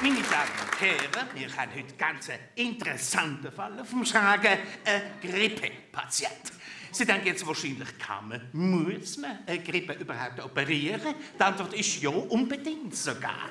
Meine Damen und Herren, wir haben heute ganz einen interessanten Fall auf dem Schragen. Ein Grippepatient. Sie denken jetzt wahrscheinlich, kann man, muss man eine Grippe überhaupt operieren? Die Antwort ist ja, unbedingt sogar.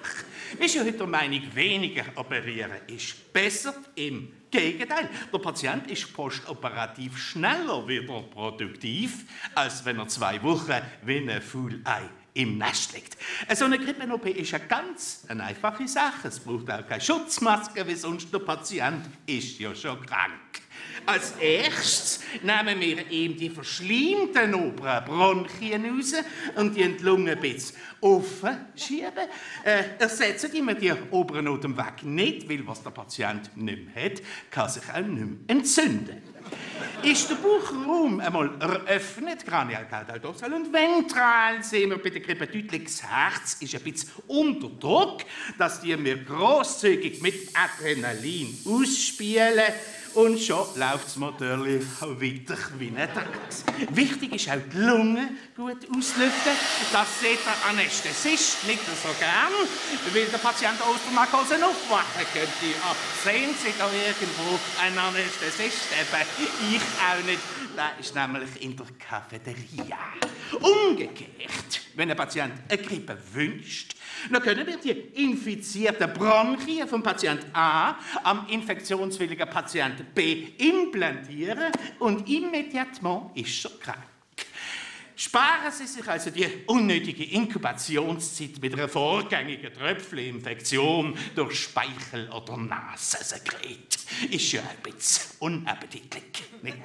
Wir sind ja heute der Meinung, weniger operieren ist besser. Im Gegenteil, der Patient ist postoperativ schneller wieder produktiv, als wenn er zwei Wochen wie ein Fullei im Nest liegt. So eine Grippen-OP ist eine ganz eine einfache Sache. Es braucht auch keine Schutzmaske, wie sonst der Patient ist ja schon krank. Als erstes nehmen wir ihm die verschleimten oberen Bronchien raus und die Lunge ein bisschen offen schieben. Äh, ersetzen immer die oberen Noten weg nicht, weil was der Patient nicht mehr hat, kann sich auch nicht mehr entzünden. Ist der Bauchraum einmal eröffnet, Cranial, Caudal, Dorsal und Ventral, sehen wir bei der Grippe deutlich, das Herz ist ein bisschen unter Druck, dass die wir großzügig mit Adrenalin ausspielen und schon läuft das Motor weiter wie nicht Wichtig ist auch die Lunge gut auslüften. Das sieht der Anästhesist nicht so gern, weil der Patient Narkose aufwachen könnte. Aber sehen Sie da irgendwo einen Anästhesist? Eben, ich auch nicht. Der ist nämlich in der Cafeteria. Umgekehrt, wenn ein Patient eine Grippe wünscht, dann können wir die infizierten Bronchien vom Patient A am infektionswilligen Patient B implantieren und immédiatement ist er krank. Sparen Sie sich also die unnötige Inkubationszeit mit einer vorgängigen Tröpfcheninfektion durch Speichel- oder Nasensekret. Ist ja ein bisschen unappetitlich, nicht?